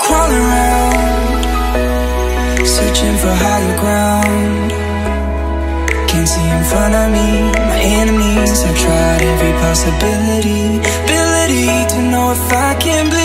I'm crawling around, searching for higher ground. Can't see in front of me, my enemies. I've tried every possibility, ability to know if I can bleed.